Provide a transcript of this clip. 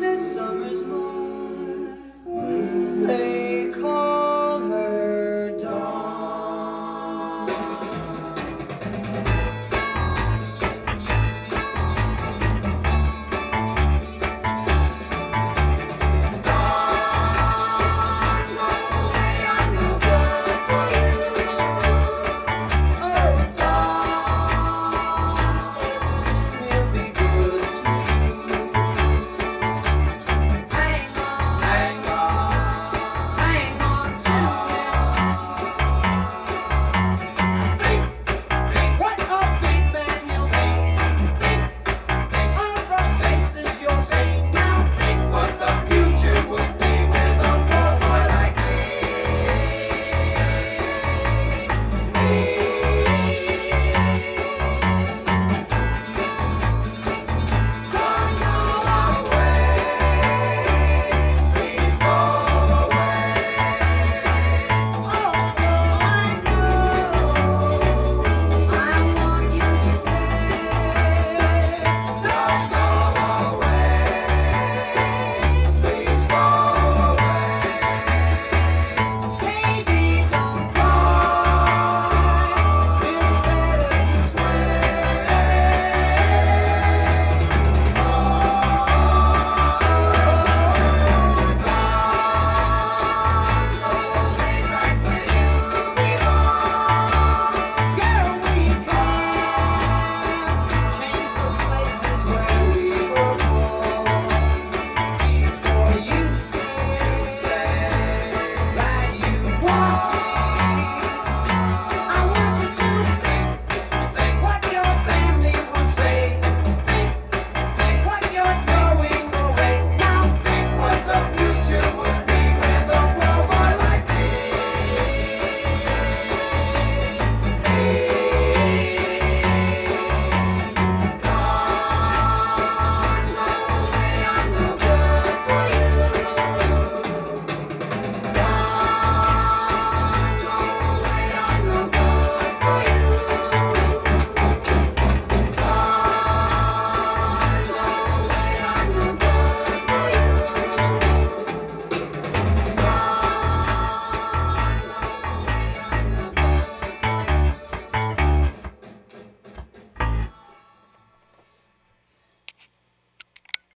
Midsummer's.